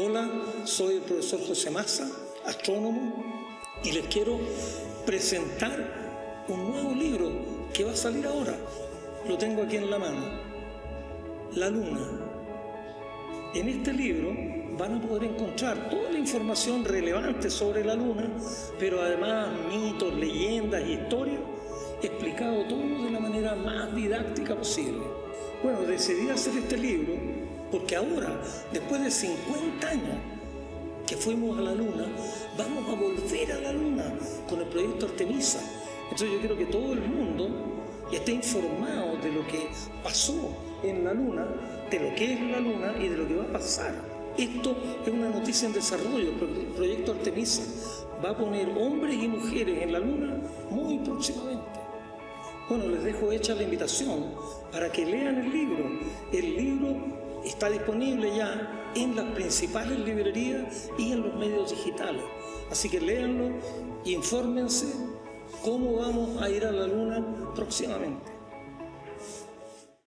Hola, soy el profesor José Massa, astrónomo, y les quiero presentar un nuevo libro que va a salir ahora. Lo tengo aquí en la mano. La Luna. En este libro van a poder encontrar toda la información relevante sobre la Luna, pero además mitos, leyendas, historias, explicado todo de la manera más didáctica posible. Bueno, decidí hacer este libro porque ahora, después de 50 años que fuimos a la Luna, vamos a volver a la Luna con el proyecto Artemisa. Entonces yo quiero que todo el mundo esté informado de lo que pasó en la Luna, de lo que es la Luna y de lo que va a pasar. Esto es una noticia en desarrollo, el proyecto Artemisa va a poner hombres y mujeres en la Luna muy próximamente. Bueno, les dejo hecha la invitación para que lean el libro. El libro está disponible ya en las principales librerías y en los medios digitales. Así que léanlo, infórmense cómo vamos a ir a la luna próximamente.